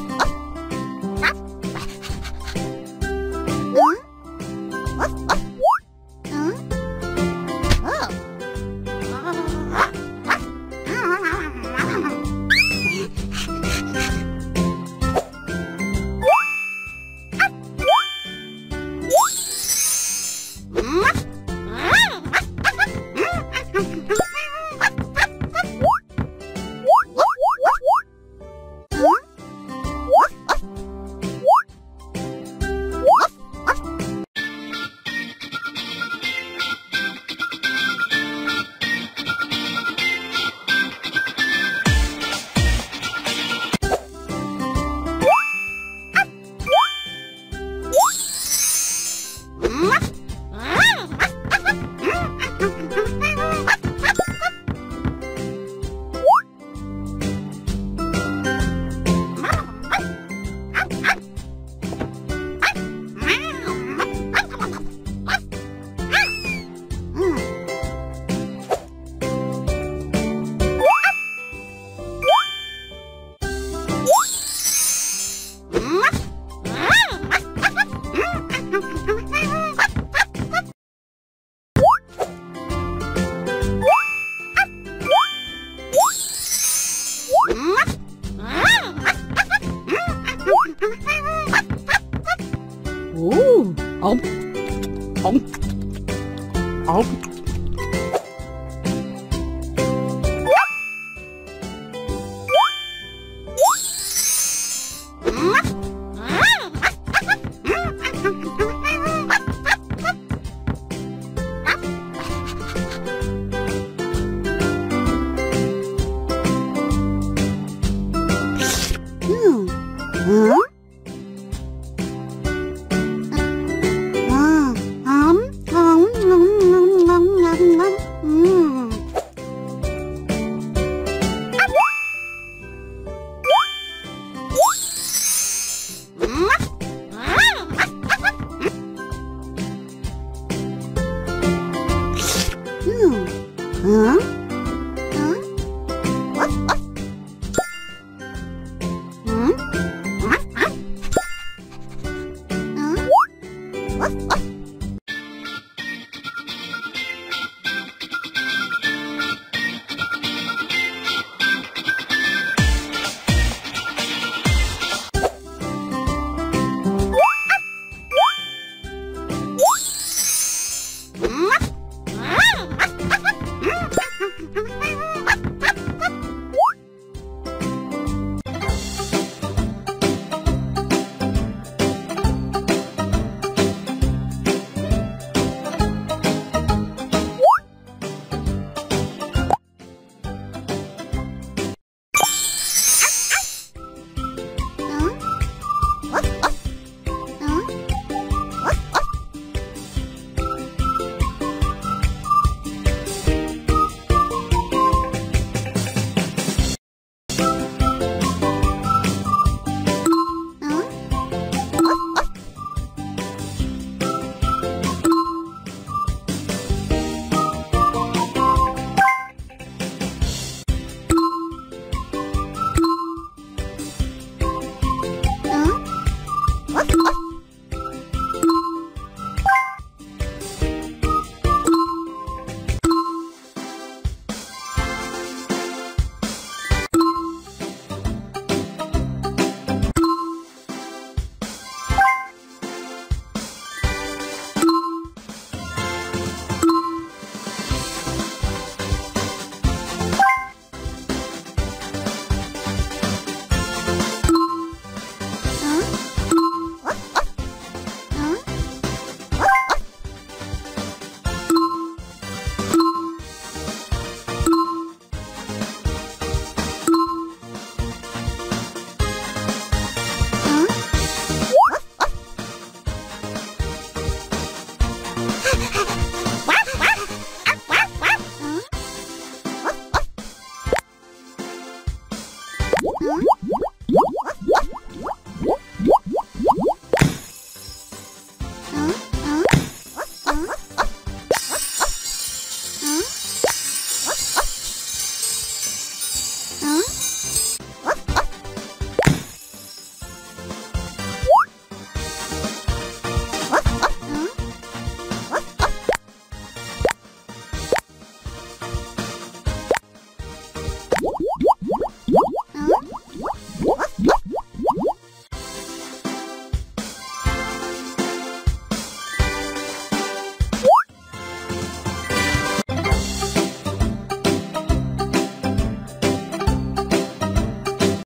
Ah! Không Không Không Huh? Ừ. Ừ. Huh?